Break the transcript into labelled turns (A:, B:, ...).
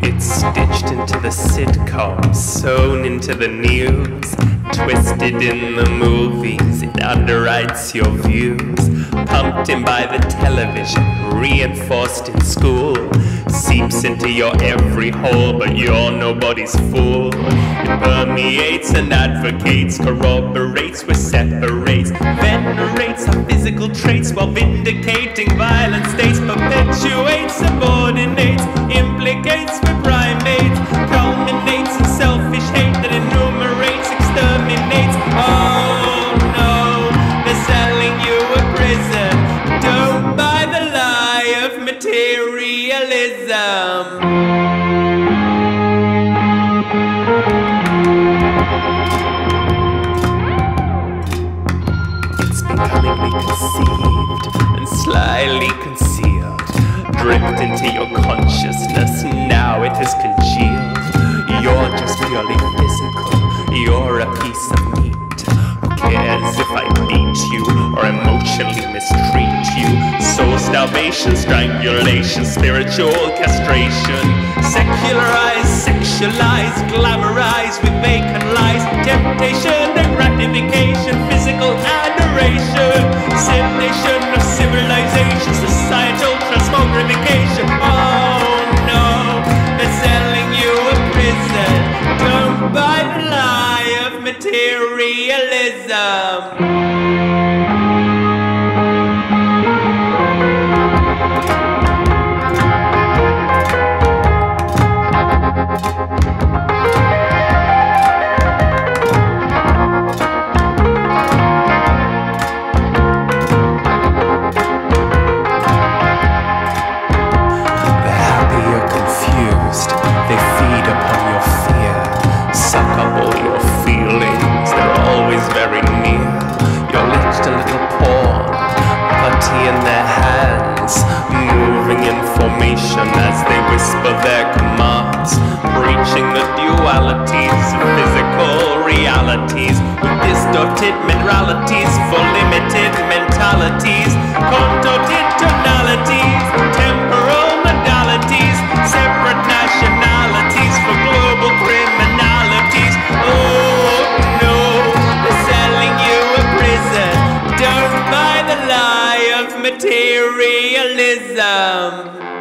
A: It's stitched into the sitcom, sewn into the news, twisted in the movies, it underwrites your views, pumped in by the television, reinforced in school seeps into your every hole, but you're nobody's fool. It permeates and advocates, corroborates, we separates, venerates our physical traits while vindicating violent states, perpetuates, subordinates, materialism. Cunningly conceived and slyly concealed, dripped into your consciousness. Now it has congealed. You're just purely physical. You're a piece of. Cares if I beat you or emotionally mistreat you? Soul starvation, strangulation, spiritual castration, secularized, sexualized, glamorized with vacant lies, temptation and gratification, physical adoration, simulation of civilization, societal transmogrification. Materialism. They're very near. You're linked a little porn, putty in their hands, moving information as they whisper their commands, preaching the dualities of physical realities. With distorted mineralities for materialism.